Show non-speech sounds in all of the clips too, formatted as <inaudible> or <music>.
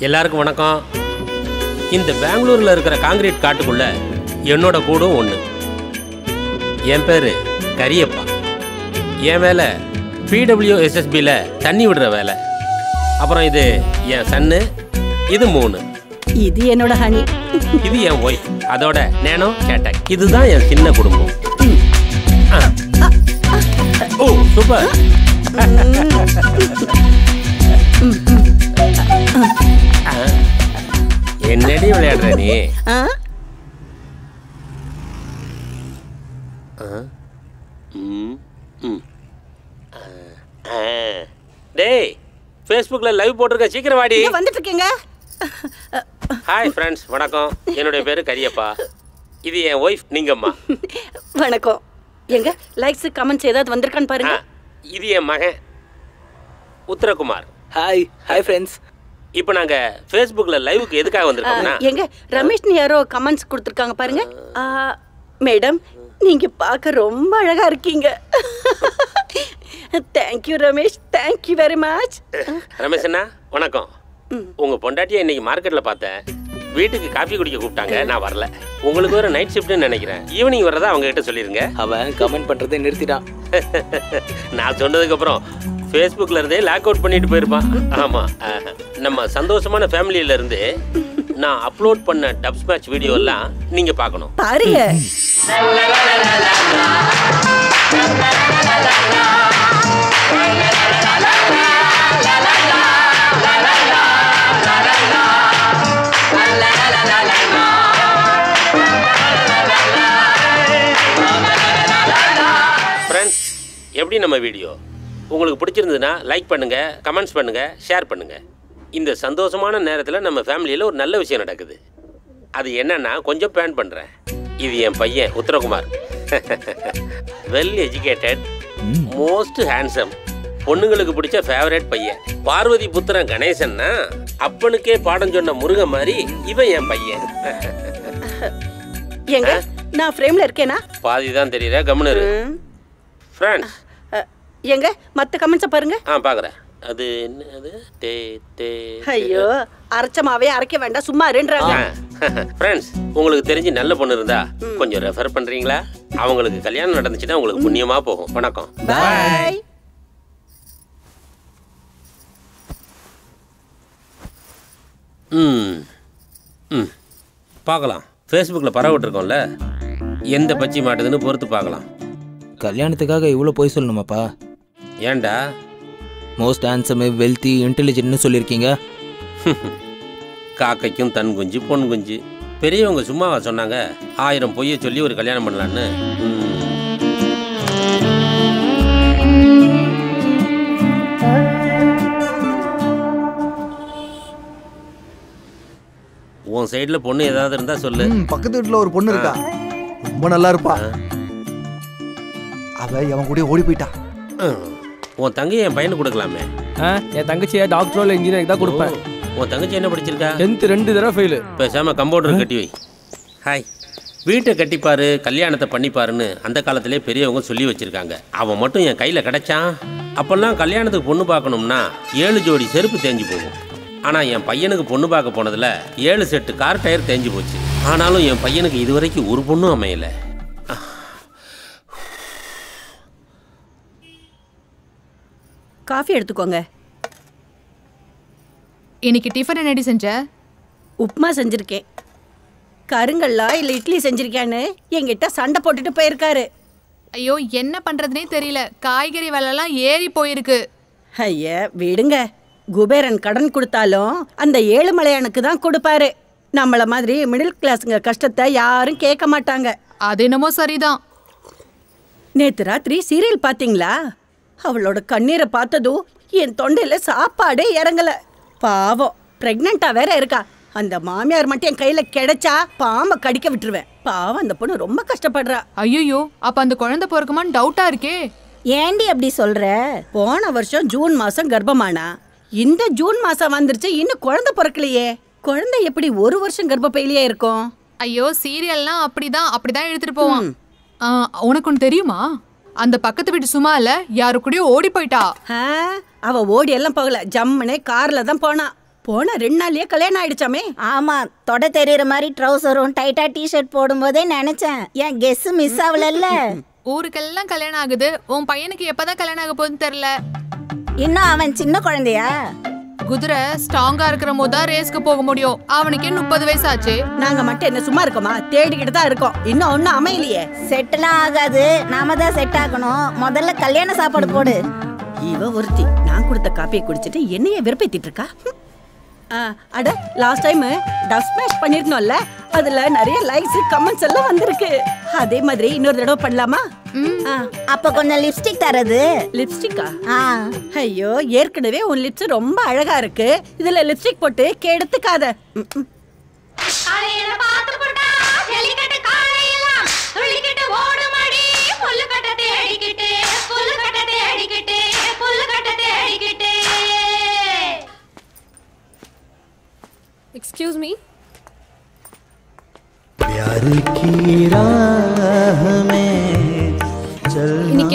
எல்லாருக்கும் வணக்கம். இந்த பெங்களூர்ல இருக்கிற காங்கிரீட் காட்டுக்குள்ள என்னோட கூடும் ஒன்று என் பேரு கரியப்பா. என் வேலை பிடபிள்யூ எஸ்எஸ்பியில் தண்ணி விடுற வேலை. அப்புறம் இது என் சன்னு இது மூணு. இது என்னோட ஹனி. இது என் ஒய்ஃப் அதோட நேனோ கேட்டக் இதுதான் என் சின்ன குடும்பம். Oh super. என்னடி விளையாடுற நீ. டேய் ஃபேஸ்புக்கில் லைவ் போட்டிருக்க சீக்கிரம் வாடி. வந்துட்டு இருக்கேங்க ஹாய் ஃப்ரெண்ட்ஸ் வணக்கம். என்னுடைய பேரு கரியப்பா. இது என் ஒய்ஃப் நீங்கம்மா. வணக்கம். எங்க? லைக்ஸ் கமெண்ட்ஸ் ஏதாவது வந்திருக்கான்னு பாருங்க. இது என் மகன் உத்தரகுமார். ஹாய் ஹாய் ஃப்ரெண்ட்ஸ் இப்போ நாங்கள் ஃபேஸ்புக்கில் லைவுக்கு எதுக்காக வந்திருக்கோம்னா எங்க ரமேஷ்னு யாரோ கமெண்ட்ஸ் கொடுத்துருக்காங்க பாருங்க. மேடம் நீங்க பார்க்க ரொம்ப அழகா இருக்கீங்க. Thank you Ramesh. Thank you very much Ramesh அண்ணா வணக்கம். உங்கள் பொண்டாட்டியை இன்னைக்கு மார்க்கெட்டில் பார்த்தேன் வீட்டுக்கு காஃபி குடிக்க கூப்பிட்டாங்க நான் வரல. உங்களுக்கு ஒரு நைட் ஷிஃப்ட்னு நினைக்கிறேன். ஈவினிங் வரதா அவங்க கிட்ட சொல்லிருங்க. அவன் கமெண்ட் பண்றதை நிறுத்திட்டான். <laughs> நான் சொன்னதுக்கப்புறம் ஃபேஸ்புக்கில் இருந்தே லாக் அவுட் பண்ணிட்டு போயிருப்பான். ஆமாம் நம்ம சந்தோஷமான ஃபேமிலியில இருந்து நான் அப்லோட் பண்ண டப்ஸ் மேட்ச் வீடியோ எல்லாம் நீங்கள் பார்க்கணும். பாருங்க. <laughs> ஃப்ரெண்ட்ஸ் எப்படி நம்ம வீடியோ உங்களுக்கு பிடிச்சிருந்ததுன்னா லைக் பண்ணுங்க கமெண்ட்ஸ் பண்ணுங்க ஷேர் பண்ணுங்க. இந்த சந்தோஷமான நேரத்தில் நம்ம ஃபேமிலியில் ஒரு நல்ல விஷயம் நடக்குது. அது என்னன்னா கொஞ்சம் பிளான் பண்ணுறேன் இது என் பையன் Uttarakumar. Well educated most handsome பொண்ணுங்களுக்கு பிடிச்ச ஃபேவரட் பையன். பார்வதி புத்திரன் கணேசன்னா அப்பனுக்கே பாடம் சொன்ன முருகன் மாதிரி இவன் என் பையன். <laughs> எங்க நான் ஃப்ரேம்ல இருக்கேனா? பாதி தான் தெரியல கம்முனு இரு. ஃப்ரெண்ட்ஸ் எங்க மத்த கமெண்ட்ஸை பாருங்க. ஆ பார்க்குறேன் அது என்ன அது? தே தே ஐயோ அரைச்சமாவே அரைக்க வேண்டாம் சும்மா இருன்றாங்க. ஃப்ரெண்ட்ஸ் <laughs> உங்களுக்கு தெரிஞ்சு நல்ல பொண்ணு இருந்தா கொஞ்சம் ரெஃபர் பண்றீங்களா? அவங்களுக்கு கல்யாணம் நடந்துச்சுன்னா உங்களுக்கு புண்ணியமா போகும். வணக்கம். பாய் ம் ம். பார்க்கலாம். ஃபேஸ்புக்கில் பரவிட்டுருக்கோம்ல எந்த பச்சி மாட்டுதுன்னு பொறுத்து பார்க்கலாம். கல்யாணத்துக்காக இவ்வளோ போய் சொல்லணுமாப்பா? ஏன்டா? மோஸ்ட் ஹேண்ட்ஸமு வெல்த்தி இன்டெலிஜென்ட்னு சொல்லியிருக்கீங்க. காக்கைக்கும் தன் குஞ்சு பொன் குஞ்சு. பெரியவங்க சும்மாவா சொன்னாங்க ஆயிரம் பொய்யை சொல்லி ஒரு கல்யாணம் பண்ணலான்னு. உன் சைடில் பொண்ணு ஏதாவது இருந்தா சொல்லு. பக்கத்து வீட்டுல ஒரு பொண்ணு இருக்கா? ரொம்ப நல்லா இருப்பா. அவ அவன் கூட ஓடி போயிட்டா. உன் தங்கையை என் பையனுக்கு கொடுக்கலாமே. என் தங்கச்சியை டாக்டரோ இல்லை இன்ஜினியருக்கு தான் கொடுப்பேன். உன் தங்கச்சி என்ன படிச்சிருக்கா? டென்த்து ரெண்டு தடவை ஃபெயிலு பேசாம கம்பவுண்டர் கட்டி வை. ஹாய் வீட்டை கட்டிப்பாரு கல்யாணத்தை பண்ணிப்பாருன்னு அந்த காலத்திலே பெரியவங்க சொல்லி வச்சிருக்காங்க. அவன் மட்டும் என் கையில் கிடைச்சான். அப்பெல்லாம் கல்யாணத்துக்கு பொண்ணு பார்க்கணும்னா ஏழு ஜோடி செருப்பு தேஞ்சு போகும். ஆனால் என் பையனுக்கு பொண்ணு பார்க்க போனதில் ஏழு செட்டு கார் டயர் தேஞ்சு போச்சு. ஆனாலும் என் பையனுக்கு இதுவரைக்கும் ஒரு பொண்ணும் அமையலை. காஃபி எடுத்துக்கோங்க. இன்னைக்கு டிஃபன் என்னடி செஞ்ச? உப்புமா செஞ்சிருக்கேன். கருங்கல்லா இல்ல இட்லி செஞ்சிருக்கேன்னு என்கிட்ட சண்டை போட்டுட்டு போயிருக்காரு. ஐயோ என்ன பண்றதுனே தெரியல. காய்கறி விலைலாம் ஏறி போயிருக்கு. ஐய விடுங்க. குபேரன் கடன் கொடுத்தாலும் அந்த ஏழுமலையானுக்கு தான் கொடுப்பாரு. நம்மள மாதிரி மிடில் கிளாஸுங்க கஷ்டத்தை யாரும் கேட்க மாட்டாங்க. அது என்னமோ சரிதான். நேத்து ராத்திரி சீரியல் பாத்தீங்களா அவளோட கண்ணீரை பார்த்ததும் என் தொண்டையில சாப்பாடே இறங்கல. பாவம் பிரெக்னண்டா வேற இருக்கா. அந்த மாமியார் மட்டும் என் கையில கிடைச்சா பாம்பை கடிக்க விட்டுருவேன். பாவம் அந்த பொண்ணு ரொம்ப கஷ்டப்படுறா. ஐயோ அப்ப அந்த குழந்தை பிறக்குமான்னு டவுட்டா இருக்கே. ஏண்டி அப்படி சொல்ற? போன வருஷம் ஜூன் மாசம் கர்ப்பமானா? இந்த ஜூன் மாசம் வந்துருச்சு இன்னும் குழந்தை பிறக்கலையே. குழந்தை எப்படி ஒரு வருஷம் கர்ப்பப்பையிலேயே இருக்கும்? ஐயோ சீரியல்லாம் அப்படிதான் அப்படிதான் எடுத்துட்டு போவான். உனக்கு ஒன்று தெரியுமா? அந்த பக்கத்து வீட்டு சும்மா இல்ல யாரு கூடயோ ஓடி போயிட்டா. ஆ, அவ ஓடி எல்லாம் போகல. ஜம்முனே கார்ல தான் போனா. போன ரெண்டு நாள்லயே கல்யாணம் ஆயிடுச்சாமே. ஆமா தொட தெரியற மாதிரி ட்ரௌசரும் டைட்டா டிஷர்ட் போடும்போதே நினைச்சேன். என் கெஸ் மிஸ் ஆகலல்ல ஊருக்கெல்லாம் கல்யாணம் ஆகுது. உன் பையனுக்கு எப்பதான் கல்யாணம் ஆக போகுதுன்னு தெரியல. இன்னும் அவன் சின்ன குழந்தையா? குதிரை ஸ்ட்ராங்கா இருக்கிற போது தான் ரேஸ்க்கு போக முடியும். அவனுக்கே முப்பது வயசு ஆச்சு நாங்க மட்டும் என்ன சும்மா இருக்கோமா? தேடிக்கிட்டு தான் இருக்கோம். இன்னும் ஒன்னும் அமையலையே. செட்டெல்லாம் ஆகாது. நாம தான் செட் ஆகணும். முதல்ல கல்யாண சாப்பாடு போடு. இவ ஒருத்தி நான் கொடுத்த காப்பியை குடிச்சிட்டு என்னைய வெறுப்பேத்திட்டு இருக்கா? அட லாஸ்ட் டைம் டப் ஸ்மாஷ் பண்ணிருந்தோம்ல. அதுல நிறைய லைக்ஸ் கமெண்ட்ஸ் எல்லாம் வந்திருக்கு. அதே மாதிரி இன்னொரு தடவை பண்ணலாமா? அப்ப கொஞ்சம் லிப்ஸ்டிக் தரது. லிப்ஸ்டிக்கா ஆ. ஐயோ ஏற்கனவே உன் லிப்ஸ் ரொம்ப அழகா இருக்கு. இதுல லிப்ஸ்டிக் போட்டு கெடுத்துக்காத. ம். காலையில பார்த்து போட்டா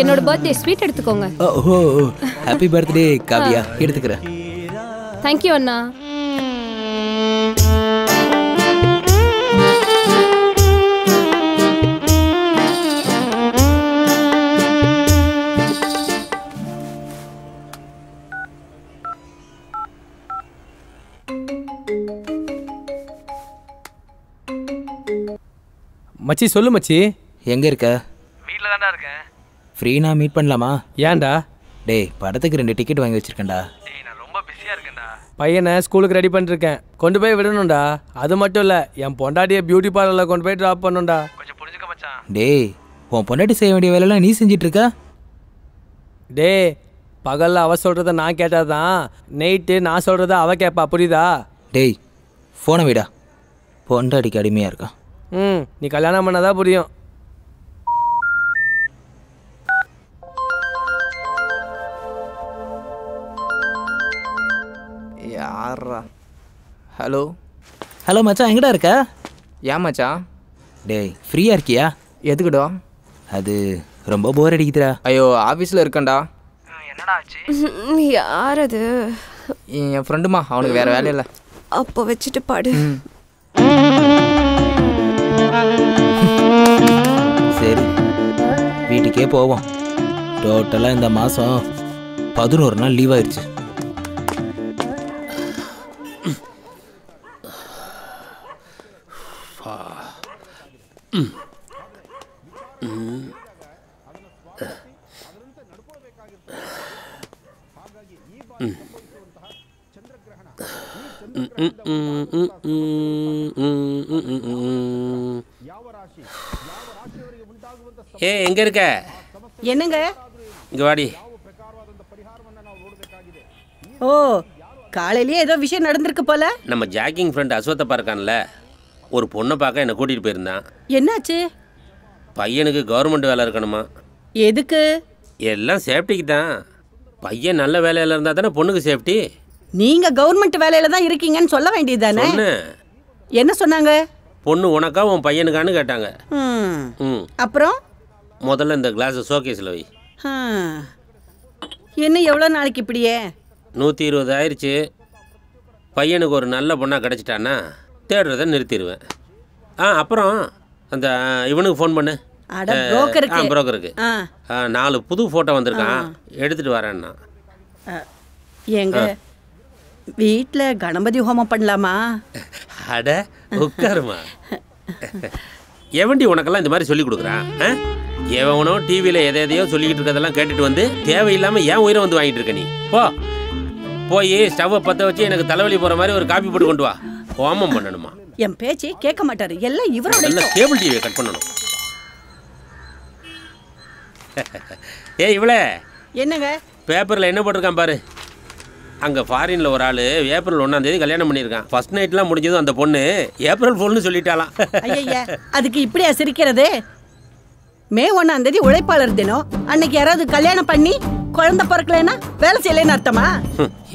என்னோட பர்த்டே ஸ்வீட் எடுத்துக்கோங்க. Oh happy birthday Kavya. எடுத்துக்கிறேன். தேங்க்யூ அண்ணா. மச்சி சொல்லு மச்சி. எங்க இருக்க? வீட்டில் தான்டா இருக்கேன். ஃப்ரீனா மீட் பண்ணலாமா? ஏன்டா? டேய் படத்துக்கு ரெண்டு டிக்கெட் வாங்கி வச்சிருக்கேன்டா. நான் ரொம்ப பிஸியாக இருக்கேன்டா. பையனை ஸ்கூலுக்கு ரெடி பண்ணிருக்கேன். கொண்டு போய் விடணும்டா. அது மட்டும் இல்லை என் பொண்டாட்டியை பியூட்டி பார்லரில் கொண்டு போய் ட்ராப் பண்ணணும்டா. கொஞ்சம் புரிஞ்சுக்க மச்சான். டேய் உன் பொண்டாட்டி செய்ய வேண்டிய வேலையெல்லாம் நீ செஞ்சிட்டு இருக்க டேய் பகலில் அவ சொல்கிறத நான் கேட்டாதான் நைட்டு நான் சொல்கிறத அவ கேட்பா புரியுதா? டேய் ஃபோனை விடா. பொண்டாட்டிக்கு அடிமையாக இருக்கான் ம் நீ கல்யாணம் பண்ணாதான் புரியும். யாரா ஹலோ? ஹலோ மச்சான் எங்கடா இருக்க? ஏன் மச்சான் டேய் ஃப்ரீயாக இருக்கியா? எதுக்குடா? அது ரொம்ப போர் அடிக்குதுடா. ஐயோ ஆஃபீஸில் இருக்கேன்டா. யார் அது? என் ஃப்ரெண்டுமா அவனுக்கு வேறு வேலை இல்லை அப்போ வச்சுட்டு பாடு. சரி வீட்டுக்கே போவோம். டோட்டலாக இந்த மாதம் பதினோரு நாள் லீவ் ஆயிடுச்சு ஏ எங்க இருக்க? என்னங்க? இங்க வாடி. ஓ காலையிலேயே ஏதோ விஷயம் நடந்திருக்கு போல. நம்ம ஜாக்கிங் ஃப்ரெண்ட் அஸ்வத்தப்பா இருக்கான்ல. ஒரு பொண்ணை பார்க்க என்னை கூட்டிகிட்டு போயிருந்தான். என்னாச்சு? பையனுக்கு கவர்மெண்ட் வேலை இருக்கணுமா? எதுக்கு? எல்லாம் சேஃப்டிக்கு தான். பையன் நல்ல வேலையில் இருந்தால் தானே பொண்ணுக்கு சேஃப்டி நீங்க கவர்மெண்ட் வேலையில தான் இருக்கீங்கன்னு சொல்ல வேண்டியதுதானே? சொன்னேன். என்ன சொன்னாங்க? பொண்ணு உனக்கா உன் பையனுக்கான்னு கேட்டாங்க. ம். அப்புறம்? முதல்ல இந்த கிளாஸை ஷோகேஸில் வை. இன்னும் எவ்வளோ நாளைக்கு இப்படியே? நூற்றி இருபது ஆயிடுச்சு பையனுக்கு ஒரு நல்ல பொண்ணாக கிடச்சிட்டான்னா தேடுறதை நிறுத்திடுவேன். ஆ அப்புறம் அந்த இவனுக்கு ஃபோன் பண்ணு. ஆ புரோக்கருக்கு நாலு புது ஃபோட்டோ வந்திருக்கான். எடுத்துகிட்டு வரேன்னா. எங்க வீட்ல கணபதி ஹோமம் பண்ணலாமா? அட உட்காருமா. எவன்டி உனக்கெல்லாம் இந்த மாதிரி சொல்லி கொடுக்குறான்? எவனோ டிவியில் எதை எதையோ சொல்லிக்கிட்டு இருக்கறதெல்லாம் கேட்டுட்டு வந்து தேவையில்லாமல் ஏன் உயிரை வந்து வாங்கிட்டு இருக்க நீ? போ. போய் ஸ்டவ்வை பற்ற வச்சு எனக்கு தலைவலி போகிற மாதிரி ஒரு காப்பி போட்டு கொண்டு வா. ஹோமம் பண்ணணுமா? என் பேச்சு கேட்க மாட்டாரு. எல்லாம் இவரோட. கேபிள் டிவியை கட் பண்ணணும். <laughs> ஏய் இவளே. என்னங்க? பேப்பரில் என்ன போட்டிருக்கான் பாரு. அங்கே ஃபாரினில் ஒரு ஆள் ஏப்ரல் ஒன்றாந்தேதி கல்யாணம் பண்ணியிருக்கான். ஃபர்ஸ்ட் நைட்லாம் முடிஞ்சதும் அந்த பொண்ணு ஏப்ரல் ஃபுல்னு சொல்லிட்டாலாம் அதுக்கு இப்படியா சிரிக்கிறது? மே ஒண்ணாம் தேதி உழைப்பாளர் தினம். அன்னைக்கு யாராவது கல்யாணம் பண்ணி குழந்தை பிறக்கலைன்னா வேலை செய்யலைன்னு அர்த்தமா?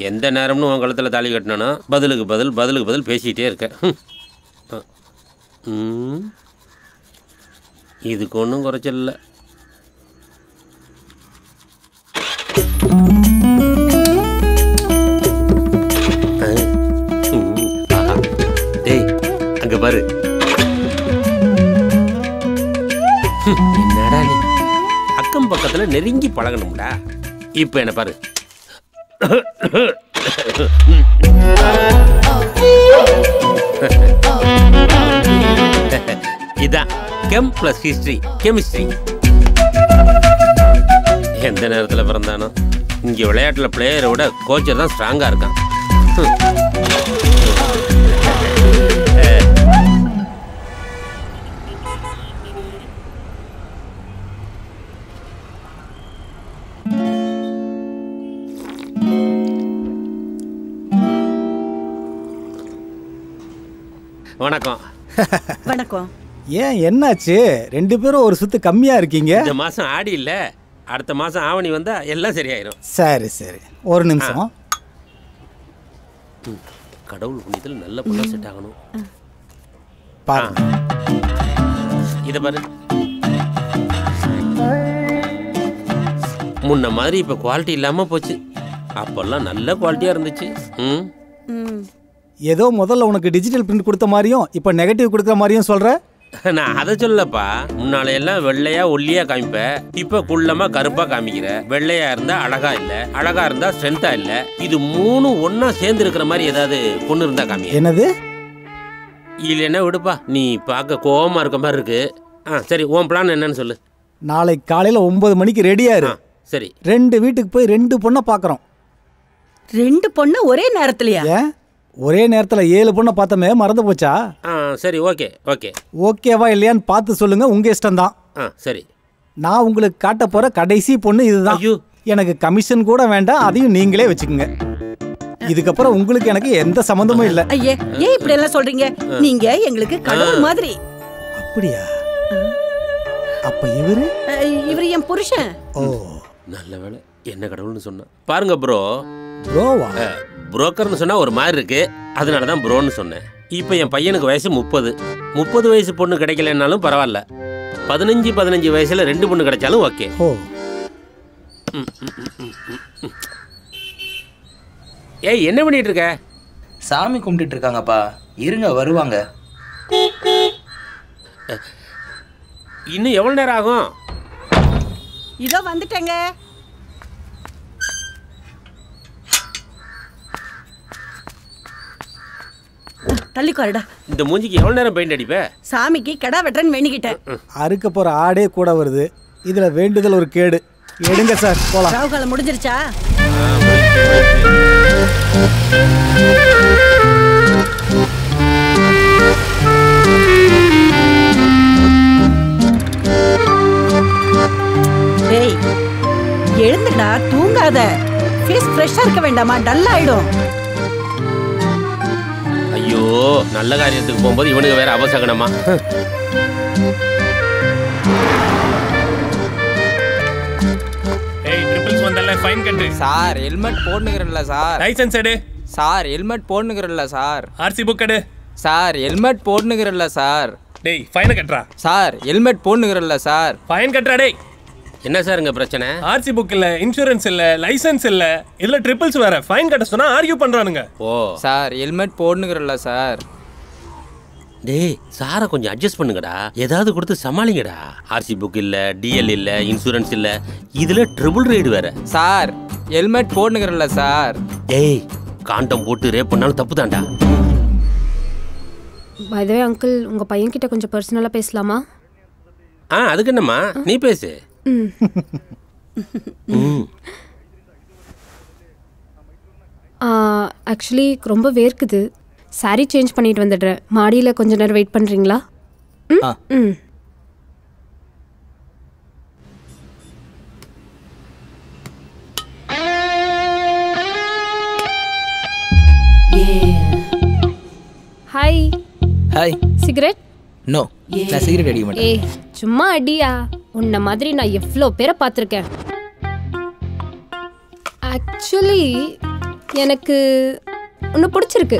எந்த நேரம்னு உன் கழுத்தில் தாலி கட்டினா பதிலுக்கு பதில் பதிலுக்கு பதில் பேசிக்கிட்டே இருக்கேன். இதுக்கு ஒன்றும் குறைச்சல் இல்லை டேய் அங்க பாரு. என்னடா நீ? அக்கம் பக்கத்தில் நெருங்கி பழகணும்டா. இப்போ என்ன பாரு. இதான் கெம் ப்ளஸ் ஹிஸ்ட்ரி கெமிஸ்ட்ரி எந்த நேரத்தில் பிறந்தானோ? இங்கே விளையாட்டில் பிளேயரை விட கோச்சர் தான் ஸ்ட்ராங்காக இருக்கான். வணக்கம். வணக்கம். ஏன் என்னாச்சு? ரெண்டு பேரும் ஒரு சுத்து கம்மியா இருக்கீங்க? இந்த மாதம் ஆடி இல்லை. அடுத்த மாதம் ஆவணி வந்தால் எல்லாம் சரியாயிரும். சரி சரி. ஒரு நிமிஷம். ம். கடவுள் புண்ணியத்தில் நல்ல பொண்ணா செட் ஆகணும். பாருங்க. இதை பாரு. முன்ன மாதிரி இப்போ குவாலிட்டி இல்லாமல் போச்சு. அப்போல்லாம் நல்ல குவாலிட்டியாக இருந்துச்சு. ம். ஏதோ முதல்ல உனக்கு டிஜிட்டல் பிரிண்ட் கொடுத்த மாதிரியும் இப்போ நெகட்டிவ் கொடுக்குற மாதிரியும் சொல்ற? <laughs> நான் அதை சொல்லப்பா. முன்னால எல்லாம் வெள்ளையா ஒல்லியா காமிப்ப. இப்ப குள்ளமா கருப்பா காமிக்கிற. வெள்ளையா இருந்தா அழகா இல்ல. அழகா இருந்தா ஸ்ட்ரென்த்தா இல்ல. இது மூணு ஒண்ணா சேர்ந்து இருக்கிற மாதிரி ஏதாவது பொண்ணு இருந்தா காமி என்னது? இல்லைன்னா விடுப்பா. நீ பார்க்க கோவமா இருக்க மாதிரி இருக்கு. ஆ சரி உன் பிளான் என்னன்னு சொல்லு. நாளைக்கு காலையில ஒன்பது மணிக்கு ரெடியா இரு. சரி. ரெண்டு வீட்டுக்கு போய் ரெண்டு பொண்ணை பார்க்குறோம். ரெண்டு பொண்ணு ஒரே நேரத்துலயா? ஏன்? ஒரே நேரத்துல ஏழு பொண்ணை பார்த்தோமே மறந்து போச்சா? ஆ சரி ஓகே ஓகே. ஓகேவா இல்லையான்னு பார்த்து சொல்லுங்க உங்க இஷ்டம்தான். ஆ சரி. நான் உங்களுக்கு காட்ட போற கடைசி பொண்ணு இதுதான். எனக்கு கமிஷன் கூட வேண்டாம் அதையும் நீங்களே வச்சுக்கோங்க. இதுக்கப்புறம் உங்களுக்கு எனக்கு எந்த சம்மந்தமும் இல்லை. ஐயே ஏன் இப்படி எல்லாம் சொல்றீங்க நீங்க எங்களுக்கு கடவுள் மாதிரி. அப்படியா? அப்ப இவரு? இவர் என் புருஷன். ஓ. நல்ல வேலை என்ன கடவுள்னு சொன்னா. பாருங்க ப்ரோ ப்ரோவா புரோக்கர்னு சொன்னா ஒரு மாதிரி இருக்கு. அதனால தான் ப்ரோன்னு சொன்னேன். இப்போ என் பையனுக்கு வயசு முப்பது. முப்பது வயசு பொண்ணு கிடைக்கலனாலும் பரவாயில்ல. பதினஞ்சு பதினஞ்சு வயசுல ரெண்டு பொண்ணு கிடைச்சாலும் ஓகே. ஏய் என்ன பண்ணிட்டு இருக்க? சாமி கும்பிட்டுட்டு இருக்காங்கப்பா. இருங்க வருவாங்க. இன்னும் எவ்வளவு நேரம் ஆகும்? இதோ வந்துட்டேங்க. தள்ளிக்கோரடா. இந்த மூஞ்சிக்கு எவ்வளவு நேரம் பெயிண்ட் அடிப்ப? சாமிக்கு கடா வெட்டுறேன்னு வேண்டிக்கிட்டேன். அறுக்க போற ஆடே கூட வருது. இதுல வேண்டுதல் ஒரு கேடு. எடுங்க சார் போலாம். ராவு காலம் முடிஞ்சிருச்சா? டேய் எழுந்துடா தூங்காத. ஃபேஸ் ஃப்ரெஷ்ஷா இருக்க வேண்டாமா? டல் ஆயிடும். ஐயோ நல்ல காரியத்துக்கு போகும்போது இவனுக்கு வேற அவசகனமா ஏய் ட்ரிபிள்ஸ் வந்தல்ல ஃபைன் கட்டு. சார் ஹெல்மெட் போட்டுக்கிறல்ல சார். லைசென்ஸ் எடு. சார் ஹெல்மெட் போட்டுக்கிறல்ல சார். ஆர்சி புக் எடு. சார் ஹெல்மெட் போட்டுக்கிறல்ல சார். டேய் ஃபைனை கட்டுறா. சார் ஹெல்மெட் போட்டுக்கிறல்ல சார். ஃபைன் கட்டுறா டேய். என்ன சார் இங்க பிரச்சனை? ஆர்சி புக் இல்ல இன்சூரன்ஸ் இல்ல லைசென்ஸ் இல்ல இதுல ட்ரிபிள்ஸ் வேற. ஃபைன் கட்ட சொன்னா ஆர்கியூ பண்றானுங்க? ஓ. சார் ஹெல்மெட் போட்டுக்கிறல்ல சார் டேய் சாரை கொஞ்சம் அட்ஜஸ்ட் பண்ணுங்கடா. ஏதாவது கொடுத்து சமாளிங்கடா. ஆர்சி புக் இல்ல டிஎல் இல்ல இன்சூரன்ஸ் இல்ல. இதுல ட்ரிபிள் ரைடு வேற. சார் ஹெல்மெட் போட்டுக்கிறல்ல சார் டேய் காண்டம் போட்டு ரேப் பண்ணாலும் தப்பு தான்டா பைதவே அங்கிள் உங்க பையன் கிட்ட கொஞ்சம் பர்சனலா பேசலாமா? ஆ அதுக்கு என்னம்மா? நீ பேசு. <laughs> ஆக்சுவலி ரொம்ப வேர்க்குது. சாரி சேஞ்ச் பண்ணிட்டு வந்துடுறேன். மாடியில் கொஞ்ச நேரம் வெயிட் பண்ணுறீங்களா ம்? ம். ஹாய் ஹாய் சிகரெட் நோ நான் சிகரெட் அடிக்க மாட்டேன். ஏய் சும்மா அடியா? உன்னை மாதிரி நான் எவ்வளோ பேரை பார்த்துருக்கேன். ஆக்சுவலி எனக்கு உன்னை பிடிச்சிருக்கு.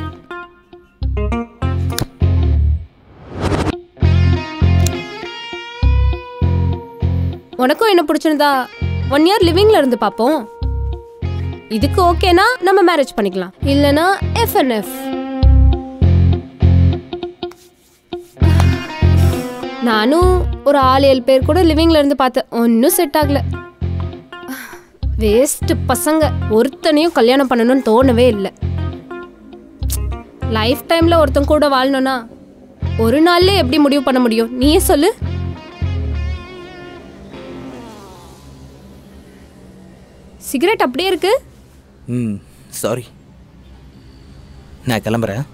உனக்கும் என்ன பிடிச்சிருந்தா ஒன் இயர் லிவிங்ல இருந்து பார்ப்போம். இதுக்கு ஓகேனா நம்ம மேரேஜ் பண்ணிக்கலாம். இல்லைனா எஃப்என்எஃப் நானும் ஒரு ஆறு ஏழு பேர் கூட லிவிங்ல இருந்து பார்த்தேன் ஒன்றும் செட் ஆகல. வேஸ்ட் பசங்க. ஒருத்தனையும் கல்யாணம் பண்ணணும்னு தோணவே இல்லை. லைஃப் டைமில் ஒருத்தன் கூட வாழணும்னா ஒரு நாள்ல எப்படி முடிவு பண்ண முடியும்? நீயே சொல்லு. சிகரெட் அப்படியே இருக்கு. ம் சாரி நான் கிளம்புறேன்.